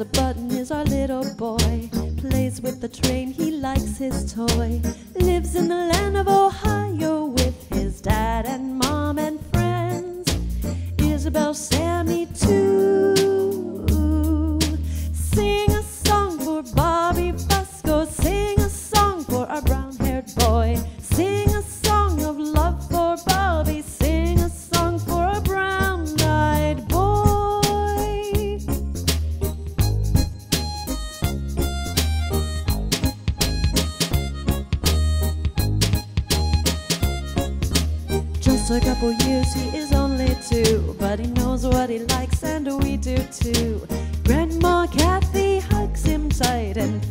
a button is our little boy. Plays with the train, he likes his toy. Lives in the land of Ohio with his dad and mom and friends. Isabel, Sammy, too. Just a couple years, he is only two, but he knows what he likes, and we do too. Grandma Kathy hugs him tight, and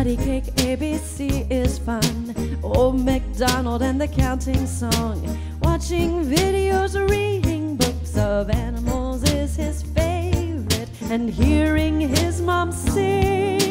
Patty cake ABC is fun. Old MacDonald and the counting song. Watching videos, reading books of animals is his favorite. And hearing his mom sing,